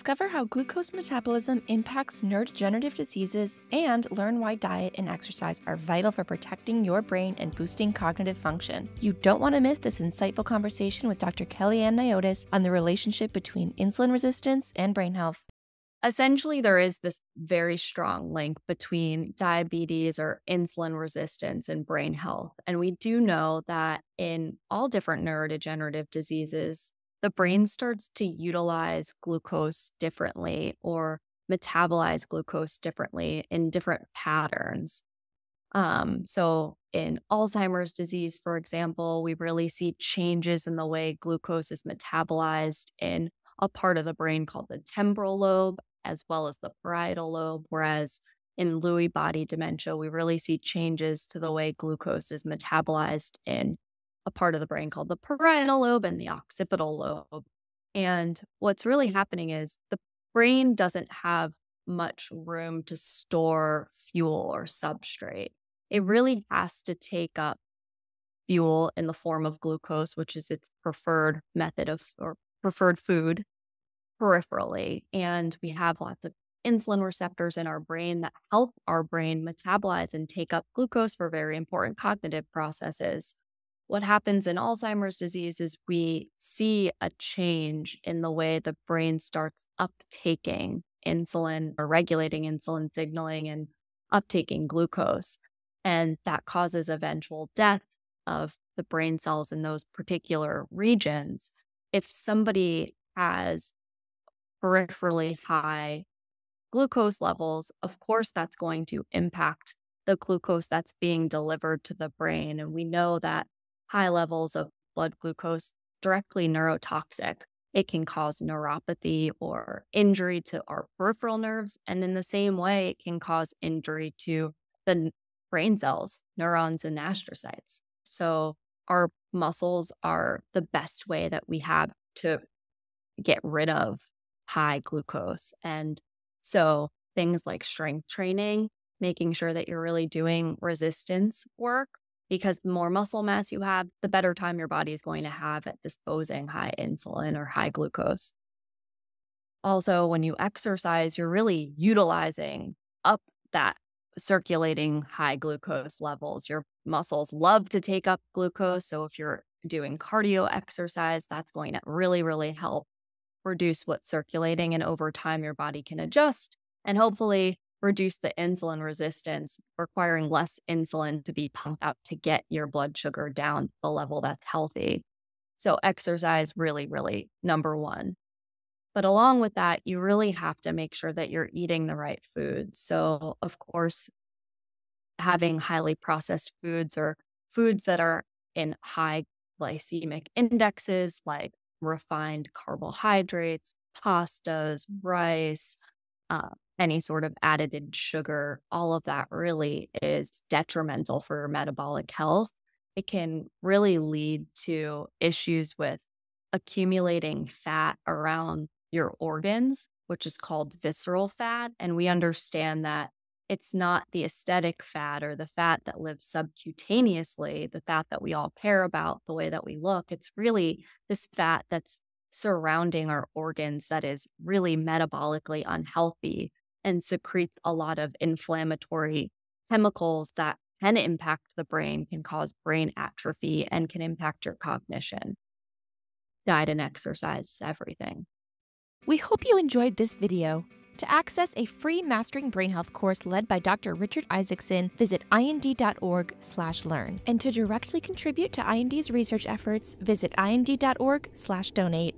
Discover how glucose metabolism impacts neurodegenerative diseases and learn why diet and exercise are vital for protecting your brain and boosting cognitive function. You don't want to miss this insightful conversation with Dr. Kellyann Niotis on the relationship between insulin resistance and brain health. Essentially, there is this very strong link between diabetes or insulin resistance and brain health. And we do know that in all different neurodegenerative diseases, the brain starts to utilize glucose differently or metabolize glucose differently in different patterns. Um, so, in Alzheimer's disease, for example, we really see changes in the way glucose is metabolized in a part of the brain called the temporal lobe, as well as the parietal lobe. Whereas in Lewy body dementia, we really see changes to the way glucose is metabolized in a part of the brain called the parietal lobe and the occipital lobe. And what's really happening is the brain doesn't have much room to store fuel or substrate. It really has to take up fuel in the form of glucose, which is its preferred method of or preferred food peripherally. And we have lots of insulin receptors in our brain that help our brain metabolize and take up glucose for very important cognitive processes what happens in Alzheimer's disease is we see a change in the way the brain starts uptaking insulin or regulating insulin signaling and uptaking glucose. And that causes eventual death of the brain cells in those particular regions. If somebody has peripherally high glucose levels, of course, that's going to impact the glucose that's being delivered to the brain. And we know that high levels of blood glucose directly neurotoxic. It can cause neuropathy or injury to our peripheral nerves. And in the same way, it can cause injury to the brain cells, neurons, and astrocytes. So, our muscles are the best way that we have to get rid of high glucose. And so, things like strength training, making sure that you're really doing resistance work because the more muscle mass you have, the better time your body is going to have at disposing high insulin or high glucose. Also, when you exercise, you're really utilizing up that circulating high glucose levels. Your muscles love to take up glucose. So, if you're doing cardio exercise, that's going to really, really help reduce what's circulating. And over time, your body can adjust and hopefully reduce the insulin resistance, requiring less insulin to be pumped out to get your blood sugar down to the level that's healthy. So, exercise really, really number one. But along with that, you really have to make sure that you're eating the right foods. So, of course, having highly processed foods or foods that are in high glycemic indexes, like refined carbohydrates, pastas, rice, uh, any sort of added sugar, all of that really is detrimental for metabolic health. It can really lead to issues with accumulating fat around your organs, which is called visceral fat. And we understand that it's not the aesthetic fat or the fat that lives subcutaneously, the fat that we all care about, the way that we look. It's really this fat that's surrounding our organs that is really metabolically unhealthy and secretes a lot of inflammatory chemicals that can impact the brain, can cause brain atrophy, and can impact your cognition. Diet and exercise is everything. We hope you enjoyed this video. To access a free Mastering Brain Health course led by Dr. Richard Isaacson, visit ind.org/learn. And to directly contribute to IND's research efforts, visit ind.org/donate.